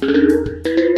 Thank